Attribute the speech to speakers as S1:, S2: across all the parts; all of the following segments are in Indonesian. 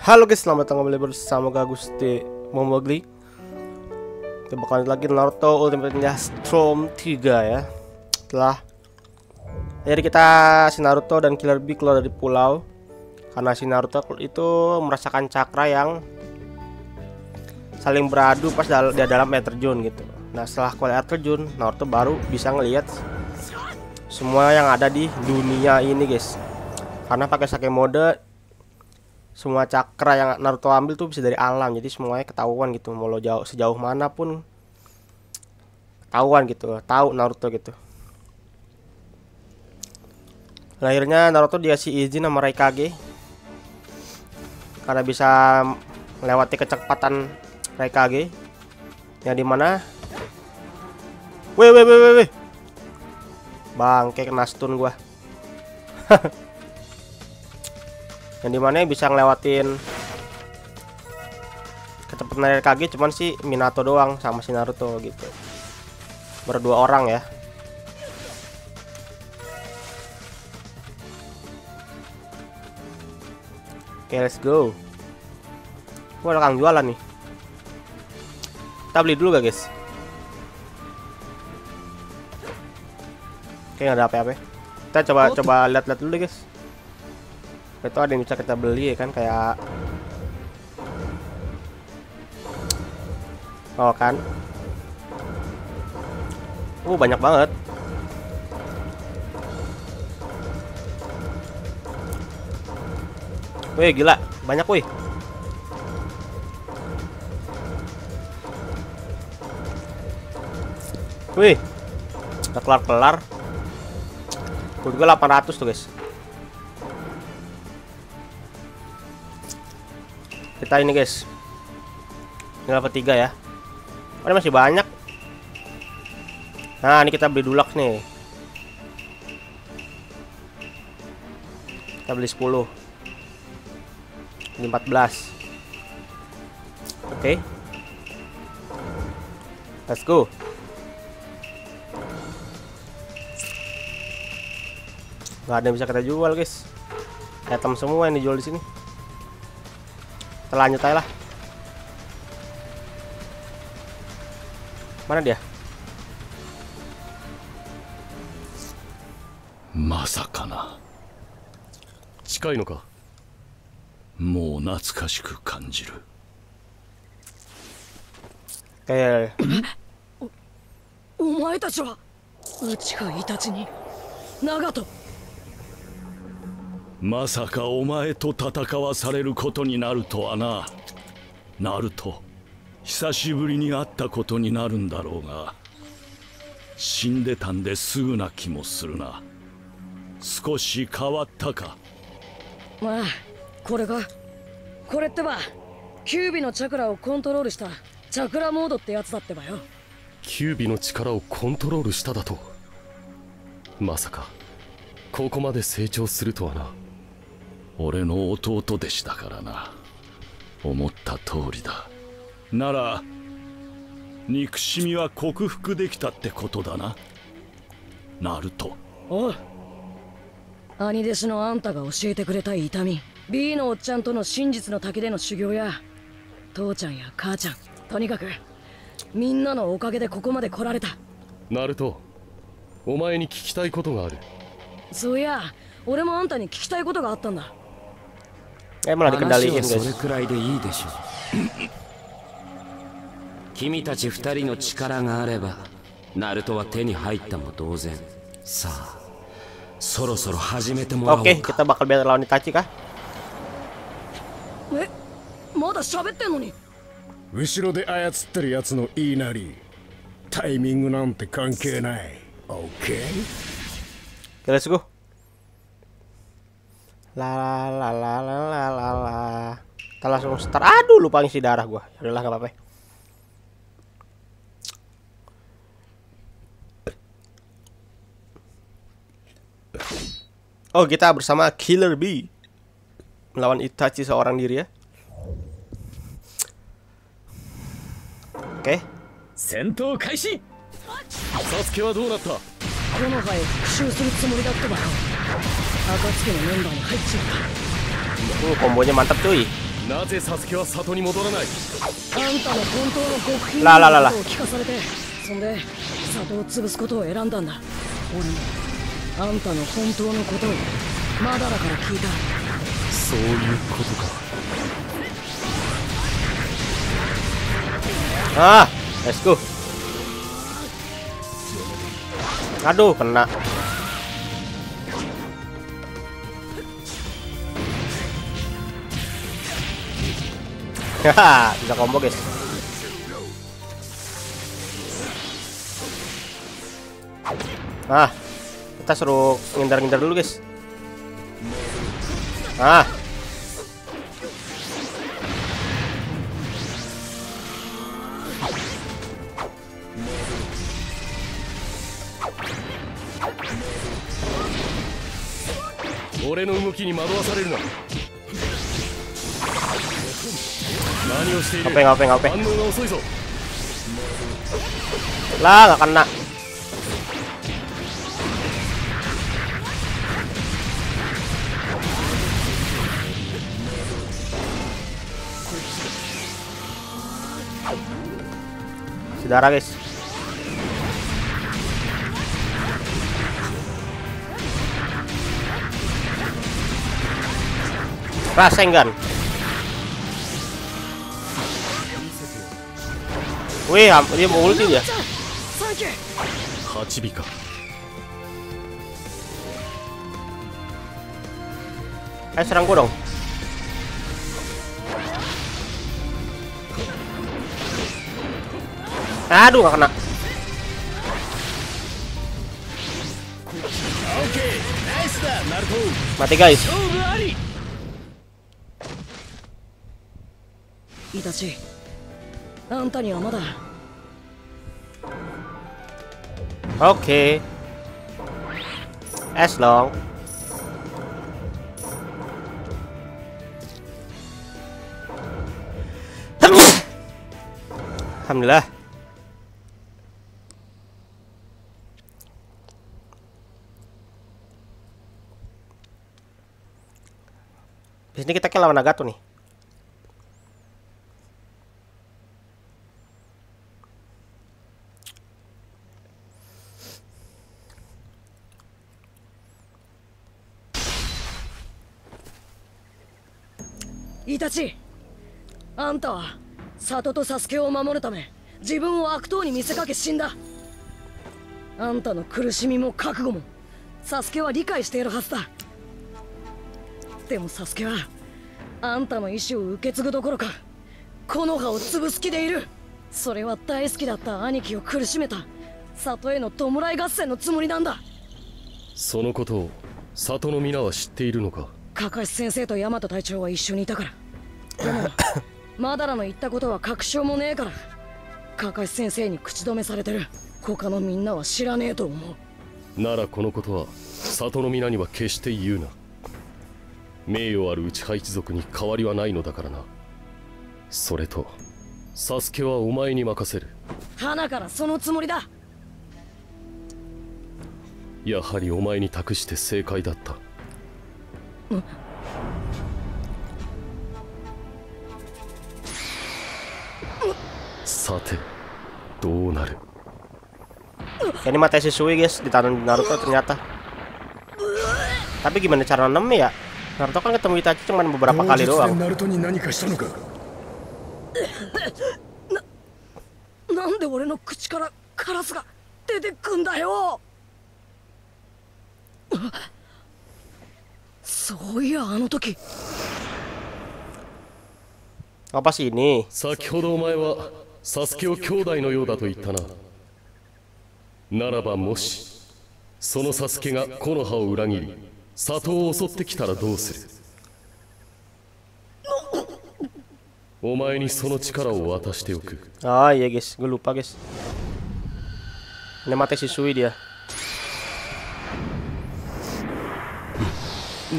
S1: Halo guys, selamat datang kembali bersama Gagusti Momogli. Kita bakal lagi Naruto Ultimate Ninja Storm 3 ya. Setelah Jadi kita si Naruto dan Killer Bee keluar dari pulau. Karena si Naruto itu merasakan cakra yang Saling beradu pas dal dia dalam air terjun gitu. Nah setelah keluar air terjun Naruto baru bisa ngelihat Semua yang ada di dunia ini guys. Karena pakai sake mode semua cakra yang Naruto ambil tuh bisa dari alam jadi semuanya ketahuan gitu mau lo jauh sejauh mana pun ketahuan gitu tahu Naruto gitu. Lahirnya Naruto dikasih izin sama Raikage karena bisa melewati kecepatan Raikage yang di mana weh weh weh weh. Bangke kena stun gua yang di mana bisa ngelewatin kecepatan dari Kage cuman si Minato doang sama si Naruto gitu. Berdua orang ya. Oke let's go. Wah ada kang jualan nih. Kita beli dulu gak guys? Oke nggak ada apa-apa. Kita coba coba lihat-lihat dulu deh guys itu ada yang bisa kita beli ya kan? Kayak oh kan? Uh banyak banget. Wih gila. Banyak wih. Wih. Udah kelar-kelar. Gue juga 800 tuh guys kita ini guys. Ini level 3 ya. Oh, ini masih banyak. Nah ini kita beli dulak nih. Kita beli 10 ini 14 oke. Okay. let's go. Nggak ada yang bisa kita jual guys. Item semua yang dijual di sini kita lanjut aja lah. Mana dia?
S2: まさかな
S3: 近いのか
S2: もう懐かしく感じる
S1: kayak
S4: お前たちは内かイタチに長門
S2: まさかお前と戦わされることになるとはな。ナルト久しぶりに会ったことになるんだろうが。死んでたんですぐな気もするな。少し変わったか？
S4: まあこれがこれってばキュービのチャクラをコントロールしたチャクラモードってやつだってばよ。
S3: キュービの力をコントロールしただと。まさかここまで成長するとはな
S2: 俺の弟弟子だからな。思った通りだ。なら憎しみは克服できたってことだな。ナルト。
S4: おう兄弟子のあんたが教えてくれた痛み。B のおっちゃんとの真実の滝での修行や。父ちゃんや母ちゃん。とにかくみんなのおかげでここまで来られた。
S3: ナルトお前に聞きたいことがある。
S4: そういや俺もあんたに聞きたいことがあったんだ
S1: eh malah
S5: 話
S1: dikendaliin
S5: はそれ
S1: guys
S5: くらいでいいでしょう君たち二人の力があればナルトは手に入ったも同然さあそろそろ始めてもらおうか
S1: kita bakal biar lawan Itachi kah?
S4: えまだ喋ってんのに
S6: 後ろで操ってるやつの言いなりタイミングなんて関係ない OK?
S1: Oke, let's go. La la la la la la la. Kita langsung start. Aduh, lupa ngisi darah gua. Yaudahlah enggak apa-apa. Oh, kita bersama Killer B melawan Itachi seorang diri ya. Oke.
S4: Okay. Sento kaishi. Sasuke wa dou natta? Kono hai, e suru tsumori datta ba? 暁のメンバーに入っちまっ
S1: Uh, kombonya mantap cuy.
S7: なぜサスケは里に戻らない
S4: あんたの本当の極秘のことを聞かされてそんで里を潰すことを選んだんだ俺もあんたの本当のことをマダラから聞いた
S7: そういうことか
S1: Ah, let's go. Aduh, kena. Haha, bisa combo guys. Ah, kita suruh ngindar-ngindar dulu guys. Ah,
S7: 俺の動きに惑わされるな
S1: Ngapain ngapain ngapain? Lah gak kena. Sedara guys. Rasengan. Wih, dia mau ulti dia.
S7: Hachibika.
S1: Eh, serang gua dong. Aduh, gak kena. Mati guys.
S4: Itachi, あんたにはまだ
S1: Oke. As long. Alhamdulillah. Di sini kita kayak lawan Nagato nih.
S4: イタチあんたは里とサスケを守るため自分を悪党に見せかけ死んだ。あんたの苦しみも覚悟もサスケは理解しているはずだ。でもサスケはあんたの意志を受け継ぐどころか木の葉を潰す気でいる。それは大好きだった兄貴を苦しめた里への弔い合戦のつもりなんだ。
S7: そのことを里の皆は知っているのか？
S4: カカシ先生とヤマト隊長は一緒にいたからでもマダラの言ったことは確証もねえからカカシ先生に口止めされてる。他のみんなは知らねえと思う。
S7: ならこのことは里の皆には決して言うな。名誉ある内派一族に変わりはないのだからな。それとサスケはお前に任せる。
S4: 花からそのつもりだ。
S7: やはりお前に託して正解だったさてどうなる
S1: Ini mata si Sui guys ditanam di Naruto ternyata. Tapi gimana cara nanemnya ya? Naruto kan ketemu Itachi cuma beberapa
S8: 同
S1: kali
S8: 日で
S1: doang.
S8: ナルトに何かしたのか
S4: なんで俺の口からカラスが出てくんだよそういやあの時
S1: Apa sih ini?
S7: 先ほどお前は サスケを兄弟のようだと言ったな。ならばもしそのサスケが木の葉を裏切り里を襲ってきたらどうする？お前にその力を渡しておく。
S1: ああいえげしグルーパゲシネマテ
S2: シ
S1: シュウィリア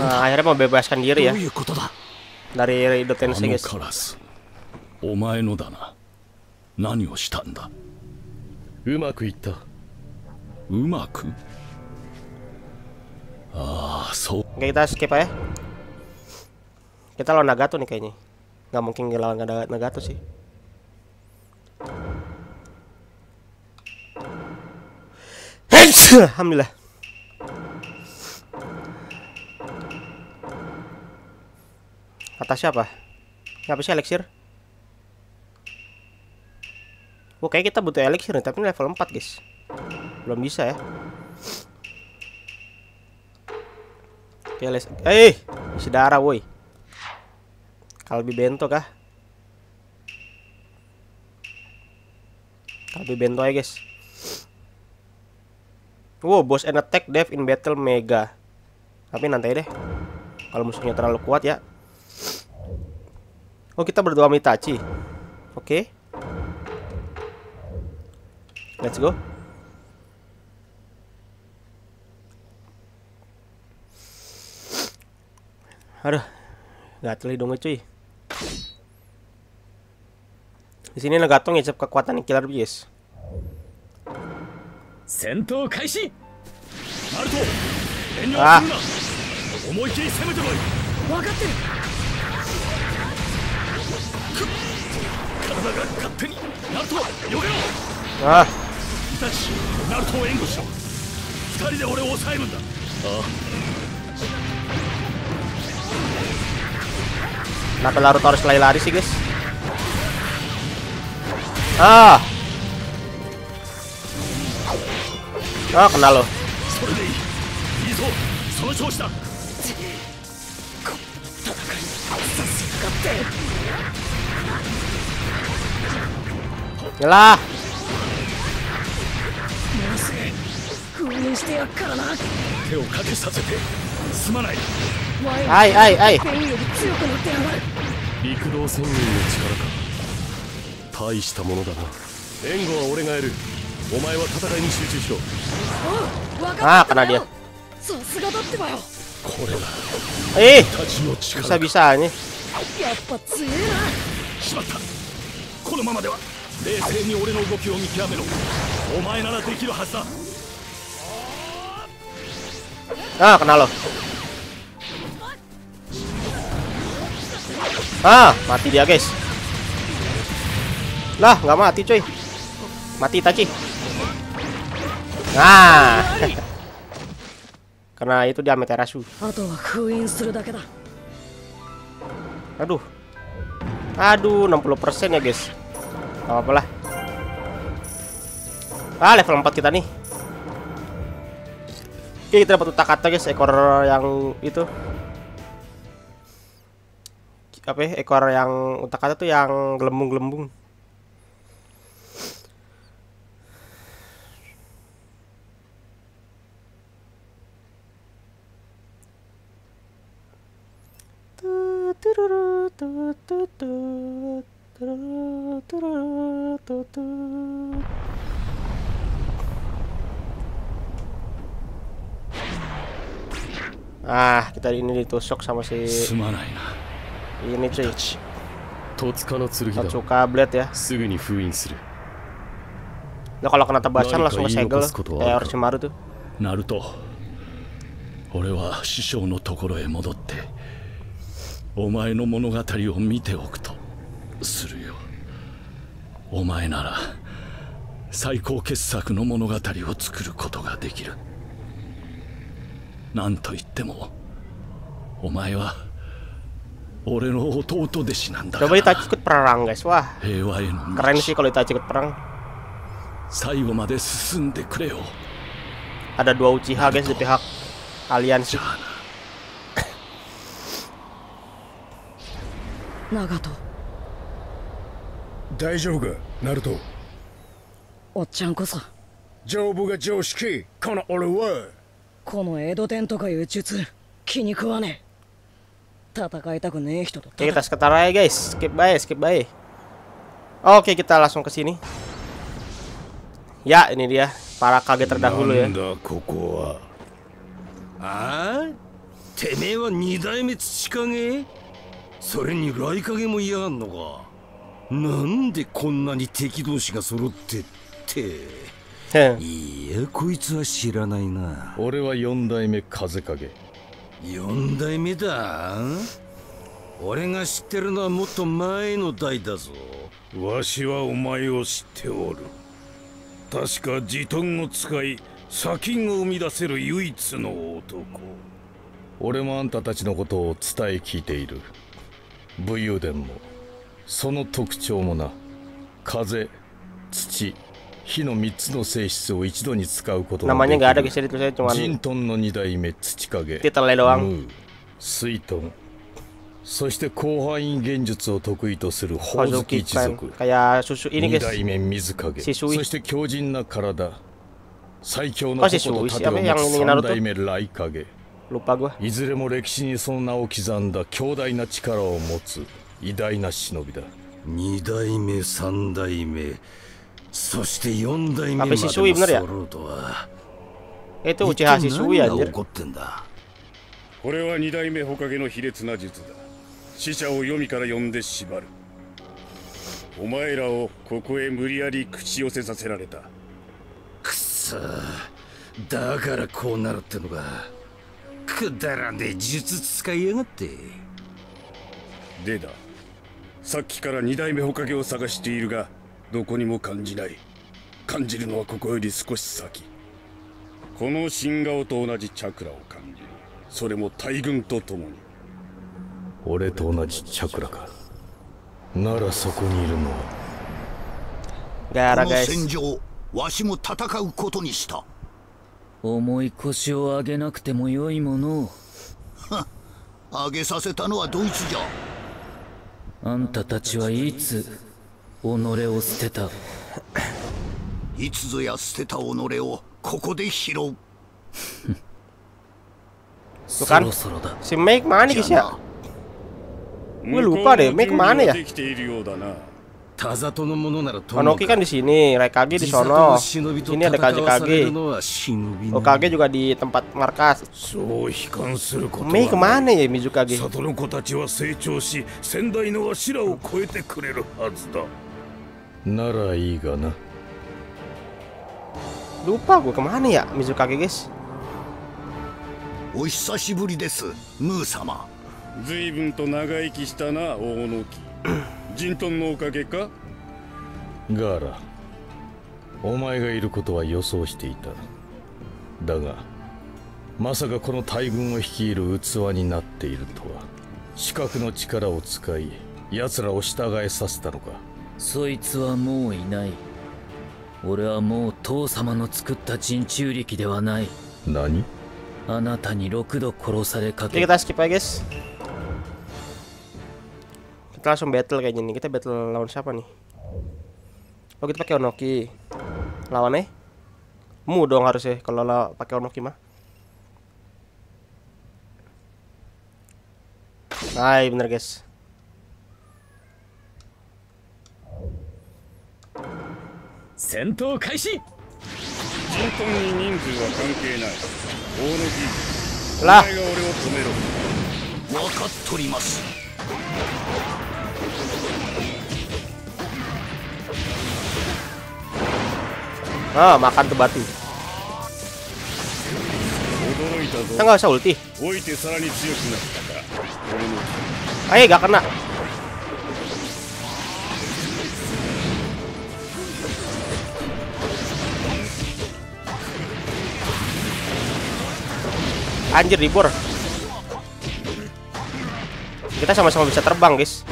S2: あ
S1: あやればベバシカンギリアど
S2: ういうことだ？
S1: 誰や
S2: ら
S1: い
S2: る
S1: て
S2: んせげしお前のだな。何をしたんだ
S7: うまくいった
S2: うまくああそう
S1: Oke kita skip aja. Kita lawan Nagato nih kayaknya. nggak mungkin ngelawan Naga- Nagato sih Heks! Alhamdulillah Kata siapa? Ngapa sih elixir? Oh kayak kita butuh elixir nih, tapi ini level 4 guys. Belum bisa ya. Oke, let's... Eh, isi darah woi. Kalbi bento kah? Kalbi bento ya guys. Wow, boss and attack death in battle mega. Tapi nanti deh. Kalau musuhnya terlalu kuat ya. Oh kita berdua sama Itachi. Oke Let's go. Aduh, gatel gue cuy. Di sini Nagato ngecap kekuatan Killer
S2: bias. Sentou kaishi. Naruto.
S1: Ah.
S2: イタチナルトを援護しろ二人で俺を抑えるんだ
S1: Kenapa Naruto harus lari-lari sih guys Ah Oh kena lo
S2: それでいいいいぞその調子だ
S1: Yalah
S4: もうすぐ封印してやっからな
S2: 手をかけさせてすまない
S4: ワイン
S1: Ai ai ai
S4: ペンより強くなってやがる
S3: 陸道仙人の力か大したものだな援護は俺がやるお前は戦い。に集中しろ
S4: おう分
S1: Ah
S4: かった
S1: kena
S4: よ
S1: dia
S4: さすがだってばよ。
S2: これが
S1: Eh
S2: たちの力か
S1: bisa-bisanya
S4: やっぱ強えな。
S2: しまった。このままでは冷静に俺の動きを見極めろお前ならできるはずだ
S1: Ah kena lo Ah mati dia guys Lah nggak mati cuy Mati Itachi Nah Karena itu dia Amaterasu
S4: あとは封印するだけだ
S1: Aduh Aduh 60% ya guys Gak apa-apa lah. Ah level 4 kita nih. Oke kita dapat utakata guys Ekor yang itu. Apa ya Ekor yang utakata tuh yang gelembung-gelembung Ah, kita ini ditusuk sama si
S2: すまないな
S1: ini cuy.
S3: 戸塚の剣だ
S1: Tatsuka Blade ya.
S3: すぐに封印する
S1: Nah, kalau kena tebasan
S3: Nani
S1: langsung
S3: kau
S1: kesegel.
S3: ingin kutu
S1: Kayak
S3: apa?
S1: Orochimaru tuh.
S2: ナルト俺は師匠のところへ戻ってお前の物語を見ておくと するよ。お前なら最高傑作の物語を作ることができる。何と言ってもお前は俺の弟弟子なんだから。平和への最後まで進んでくれよ
S1: Ada dua Uchiha guys di pihak aliansi.
S4: Nagato.
S6: 大丈夫か？ナルト。
S4: おっちゃんこそ。
S6: 丈夫が常識。この俺は。
S4: このエドテンとかいう術気に食わねえ。戦いたくねえ人と
S1: 戦いたくねえと
S4: 戦
S1: いたくねえ人と戦い。たくねえ人と戦いたく
S6: ね
S1: え
S6: 人と戦いた
S9: くねえ人と戦いたくねえ人と戦いたくねえ人と戦いたくねえ人
S10: と戦いたくねえ人と戦いたくねえ人え人と
S9: 戦いたくねえ人と戦いたくねえなんでこんなに敵同士が揃ってって.いやこいつは知らないな。
S3: 俺は四代目風影。
S9: 四代目だ。俺が知ってるのはもっと前の代だぞ。
S6: わしはお前を知っておる。確かジトンを使い砂金を生み出せる唯一の男。
S3: 俺もあんたたちのことを伝え聞いている。武勇伝もその特徴もな。風土火の3つの性質を一度に使うことができる。ジントンの二代目土影。ムー水遁そして広範囲現術を得意とする宝月一族。二代目水影。そして強靭な体。最強の矛と盾を持つ
S1: ini
S3: 三
S1: Naruto？
S3: 代目雷影。いずれも歴史にその名を刻んだ強大な力を持つ偉大な忍びだ。
S9: 二代目三代目そして四代目まで?揃うとは。
S1: itu
S9: 一
S1: Uchiha
S9: 体
S1: Shisui
S9: 何が
S1: anjir
S9: 起こってんだ？
S6: これは二代目火影の卑劣な術だ。死者を読みから呼んで縛る。お前らをここへ無理やり口寄せさせられた。
S9: くそだからこうなるってのかくだらねえ術使いやがって。
S6: でださっきから二代目火影を探しているがどこにも感じない。感じるのはここより少し先。この新顔と同じチャクラを感じる。それも大軍と共に。
S3: 俺と同じチャクラか。ならそこにいるのは。
S11: この戦場わしも戦うことにした。
S12: 重い腰を上げなくてもよいものを。
S11: 上げさせたのはドイツじゃ
S12: あんたたちはいつ己を捨てた
S11: いつぞや捨てた己をここで拾う
S12: そろそろだ
S1: si Mike mana
S11: じ
S1: guys
S11: ゃ
S1: ya
S11: な
S1: gue lupa deh Mike mana ya Onoki kan di sini, Raikage di sono. Ini ada Kage
S9: Kage.
S1: Okage juga di tempat markas. Mei kemana ya Mizukage? Lupa gue kemana ya Mizukage guys?
S11: お久しぶりです、ムー様。
S6: ずいぶんと長生きしたな、大野木。ジントンのおかげか？
S3: ガーラお前がいることは予想していた。だがまさかこの大軍を率いる器になっているとは視覚の力を使い奴らを従えさせたのか。
S12: そいつはもういない。俺はもう父様の作った人中力ではない。
S3: 何？
S12: あなたに6度殺されかけ
S1: guys kita langsung battle kayaknya nih kita battle lawan siapa nih? Oh kita pakai onoki. Lawannya? Mu dong harusnya kalau lah pakai onoki mah. Hai bener guys.
S6: Sento.
S1: Lah. Ah makan tuh batu. Kita nggak usah ulti. Ayo, nggak kena. Anjir, libur. Kita sama-sama bisa terbang, guys.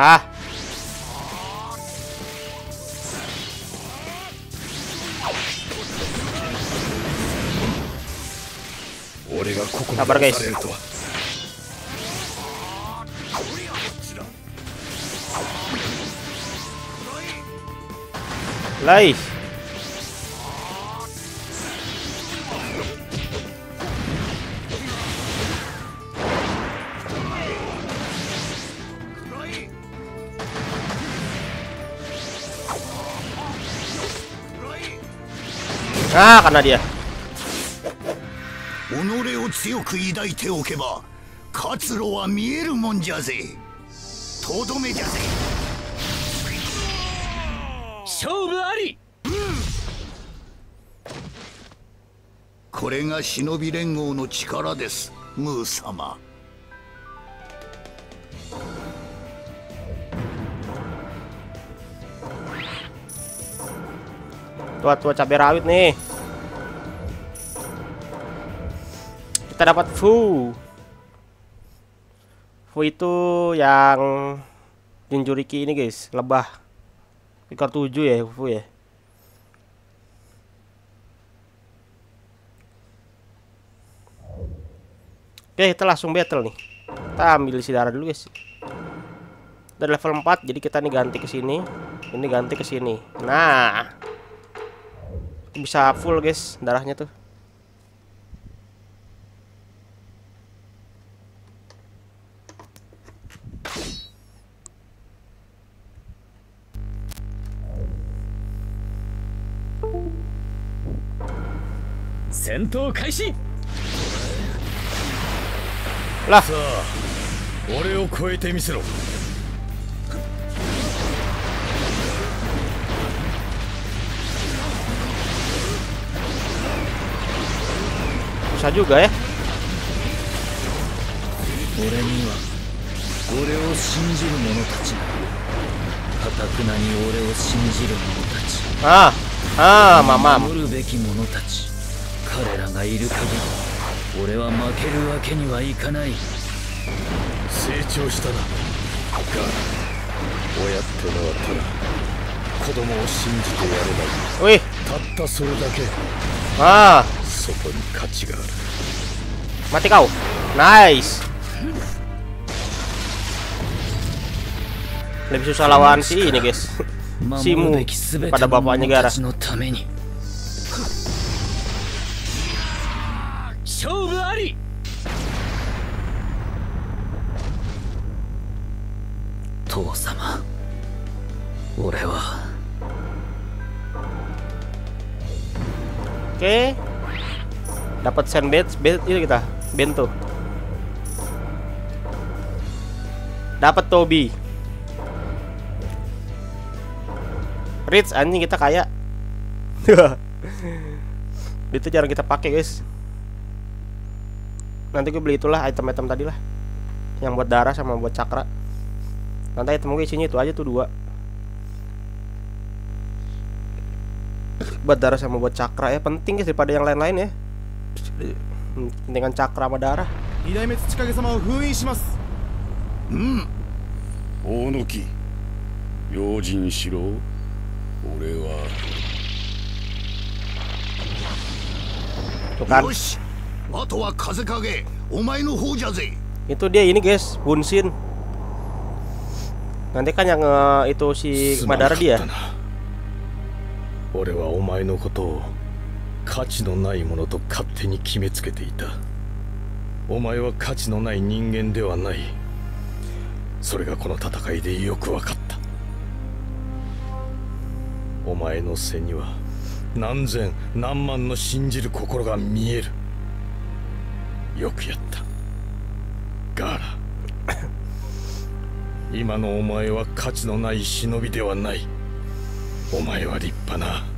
S1: ああ
S6: 俺がここ
S1: にでさ
S6: れるとは
S1: ライフ。Ah, karena dia.
S11: 己を強く抱いておけば活路は見えるもんじゃぜ。とどめじゃぜ。
S12: 勝負あり。
S11: これが忍び連合の力ですムー様
S1: Tua-tua cabai rawit nih. Kita dapat Fu. Fu itu yang Jinjuriki ini guys, lebah. Ekor 7 ya Fu ya. Oke, kita langsung battle nih. Kita ambil isi darah dulu guys. Dari level 4, jadi kita nih ganti ke sini. Ini ganti ke sini. Nah, bisa full guys darahnya tuh
S12: Sentou 開始
S1: lah
S3: さあ俺を超えてみせろ
S12: 者たち
S1: ah ah mamam
S12: 守るべき者たち彼らがいる限り俺は負けるわけにはいかない
S3: 成長したなガーラ親ってのはただ子供を信じてやればいいたったそれだけ
S1: ah
S3: そこに価値がある
S1: 待てかおナイス lebih susah lawan si ini guys
S12: si Mu
S1: pada bapaknya Gara
S12: Tosama 俺は
S1: Oke okay. Dapat sandbed bed itu kita bento. Dapat Toby. Rich anjing kita kaya. Itu jarang kita pakai guys. Nanti gue beli itulah item-item tadi lah yang buat darah sama buat cakra. Nanti item gue isinya itu aja tuh dua. Buat darah sama buat cakra ya penting guys daripada yang lain-lain ya pentingan cakra sama darah
S8: 二代目土影様を封印します
S6: 大野木用心しろ俺は
S1: tuh kan
S11: よしあとは風影お前の方じゃぜ
S1: itu dia ini guys Bunshin nanti kan yang eh, itu si
S3: すまな
S1: Madara
S3: かった
S1: dia
S3: な俺はお前のことを 価値のないものと勝手に決めつけていた。お前は価値のない人間ではない。それがこの戦いでよく分かった。お前の背には何千何万の信じる心が見える。よくやった。ガーラ。今のお前は価値のない忍びではない。お前は立派な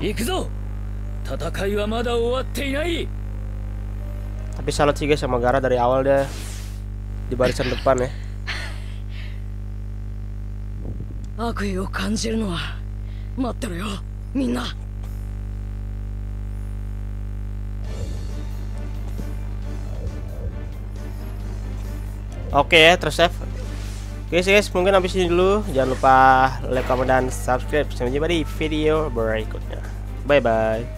S12: 行くぞ戦いはまだ終わっていない
S1: tapi salut sih guys sama Gara dari awal dia di barisan depan ya
S4: 悪意を感じるのは待ってろよみんな
S1: Oke ya, terus save. Oke guys, mungkin habis ini dulu. Jangan lupa like, comment, dan subscribe. Sampai jumpa di video berikutnya. 拜拜。